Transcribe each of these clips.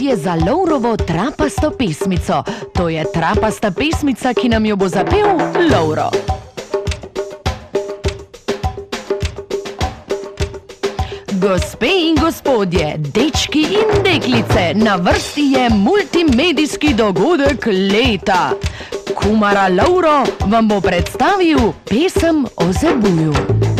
je za Laurovo trapasto pesmico. To je trapasta pesmica, ki nam jo bo zapel Lauro. Gospe in gospodje, dečki in deklice, na vrsti je multimedijski dogodek leta. Kumara Lauro vam bo predstavil pesem o zebuju.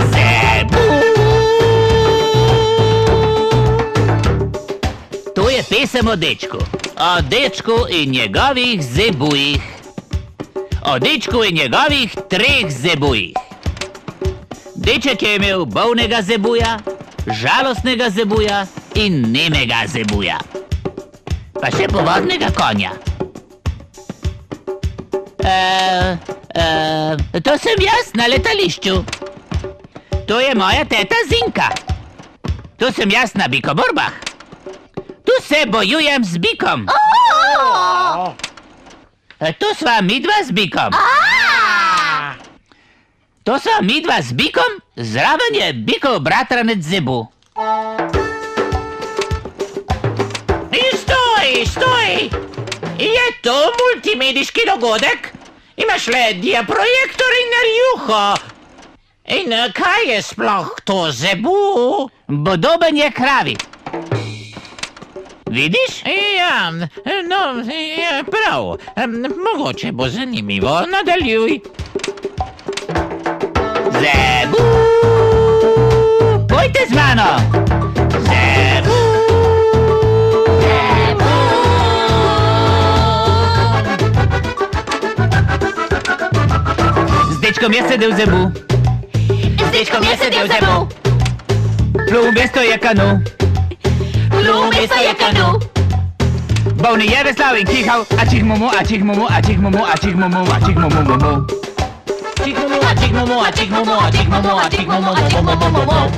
Pesem o dečku. O dečku in njegovih zebujih. O dečku in njegovih treh zebujih. Deček je imel bolnega zebuja, žalostnega zebuja in nemega zebuja. Pa še povodnega konja. E, e, to sem jaz na letališču. To je moja teta Zinka. To sem jaz na bikoborbah. Se bojujem z bikom. E, Tu sva midva z bikom. To sva midva z bikom, zraven je bikov bratranec zebu. Stoj, stoj! Je to multimedijski dogodek? Imaš le diaprojektor in rjuho. In eh, kaj je sploh to zebu? Podoben je kravi. Vidiš? Ja, no, je prav. Mogoče bo zanimivo. Nadaljuj. Zebu! Pojte z mano! Zebu! Z dečkom je sedel v zebu, Z dečkom je sedel zebu, plul plul mesto je kanu. lumesa yakano Bauni yare saben kihau achik momo achik momo achik momo achik momo achik momo momo. Mumu, momo achik momo Mumu, momo achik momo achik momo achik momo momo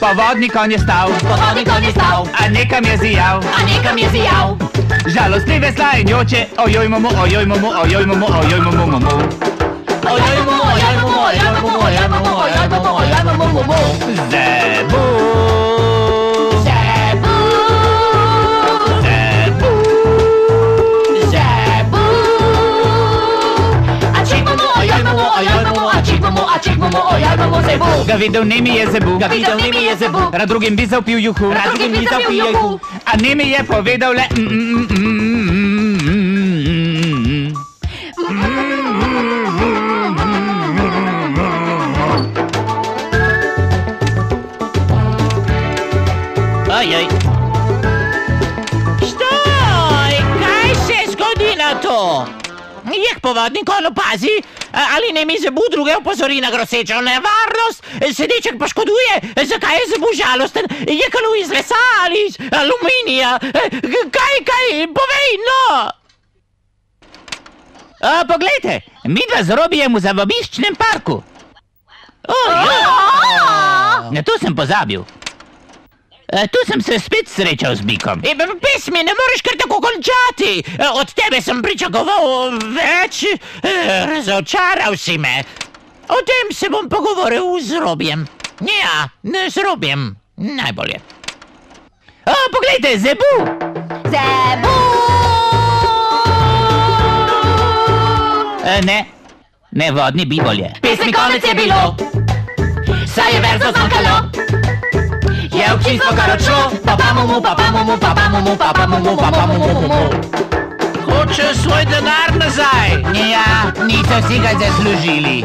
Powodny konie stał, powodny konie stał, a niekam je zjał, a niekam je zjał. Žalostlivé slaje ňoče, ojoj momo, ojoj momo, ojoj momo, ojoj momo momo. Ojoj momo, ojoj momo, ojoj momo, ojoj momo, ojoj momo, ojoj momo, Ga videl, nemi je zebu, ga Videl ni mi je zebu, Rad drugim bi zapil juhu, Rad drugim bi zapil juhu. A ne mi je povedal le mm, mm, mm, mm, mm, mm, mm. Ojoj, Stoj, kaj se zgodi na to? Jak povodni konj opazi, ali ne mi zebu druge opozori na grosečo nevarnost, sedeček poškoduje, zakaj je zebu žalosten, je kalu iz lesa ali iz aluminija, kaj, kaj, povej, no! A, poglejte, midva z Robijem v zavobiščnem parku. O, ja. Na to sem pozabil. E, tu sem se spet srečal z bikom. E, pesmi ne moreš kar tako končati. E, Od tebe sem pričakoval več, e, razočaral si me. O tem se bom pogovoril z Robjem. Ja, ne z Robjem. Najbolje. O, poglejte, zebu! Zebu. E, ne, ne vodni bibolje. Pesmi konec je bilo, saj je verzo zmanjkalo. Je občinstvo kar odšlo, pa pa mu mu, pa pa mu mu, pa pa mu mu, pa pa mu mu, pa pa mu mu, mu, mu. Hoče svoj denar nazaj. Ja, niso si ga zaslužili.